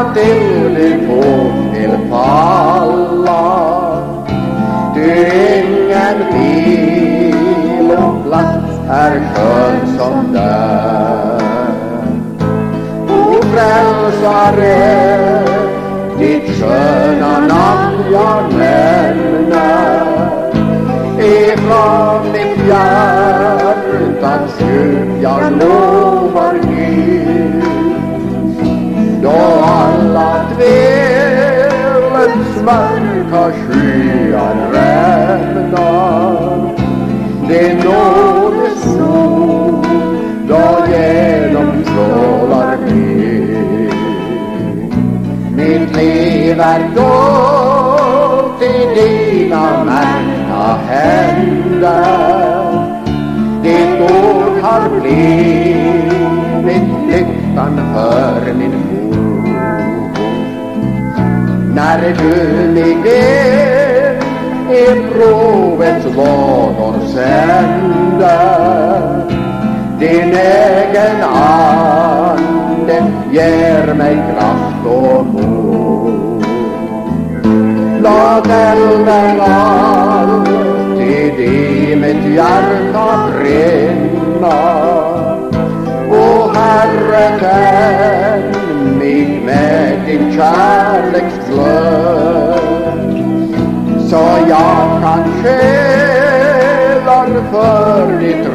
att du som och är. Till falla Ty ingen viloplats är skön som där O frälsare, ditt sköna namn jag nämner ifrån mitt hjärtas djup jag lovar kvällens mörka skyar rämnar Det nådes sol då genomstrålar mig mitt liv är dolt i dina märkta händer. Ditt ord har blivit lyktan för min mor när du mig i provets vågor sänder din egen ande ger mig kraft och mod. Låt elden alltid i mitt hjärta brinna O Herre, tänd mig med din kärlek. Själar för ditt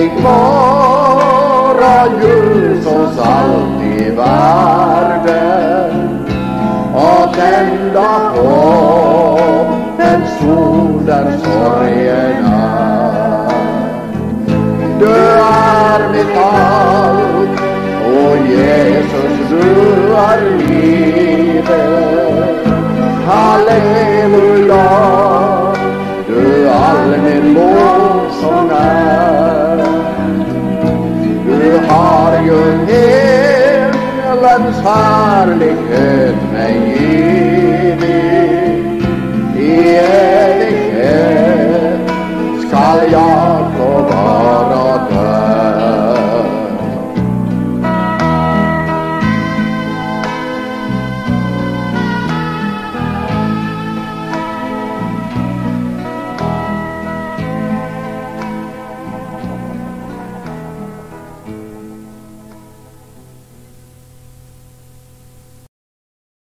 mig vara ljus och salt i världen och tända hoppets sol där sorgen är. Du är mitt allt, bloed zaarlijk uit.